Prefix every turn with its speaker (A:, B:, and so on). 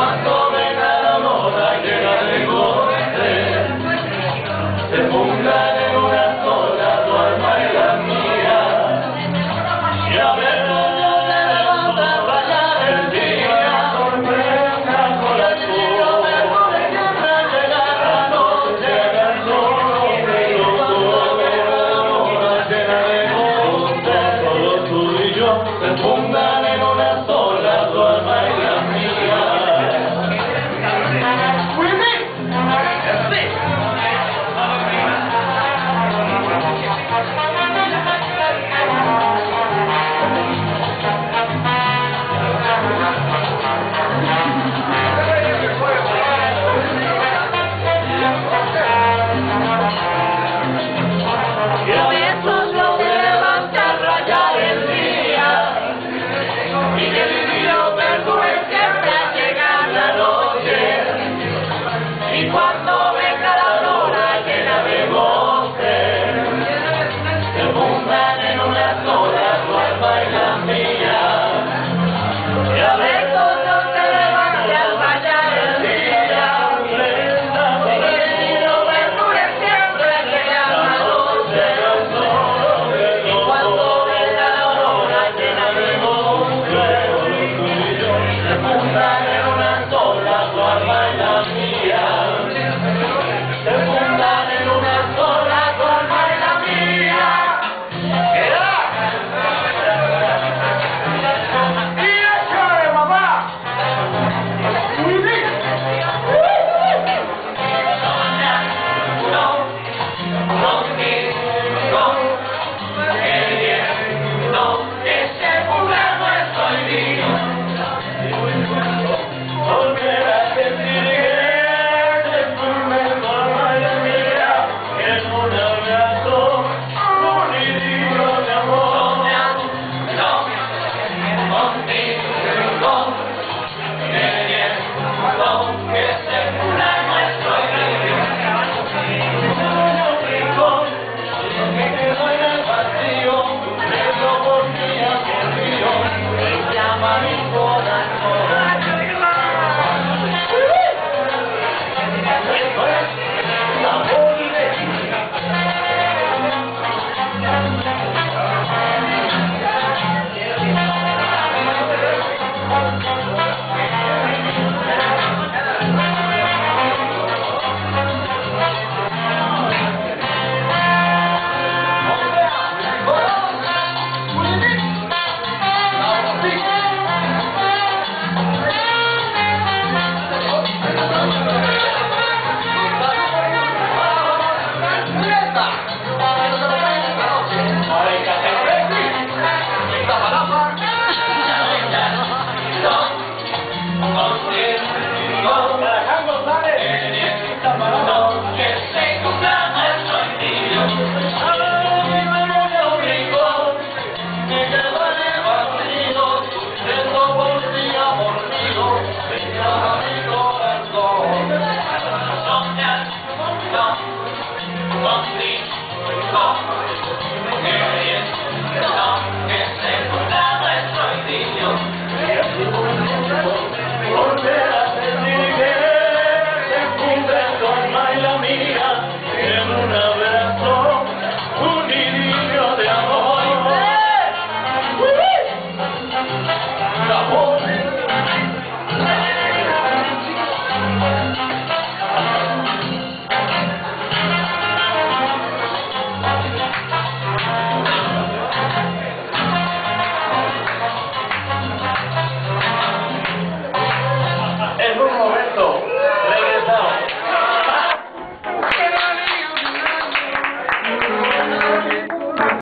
A: Cuando venga la moda llena de goce, se fundan en una sola tu alma y la mía.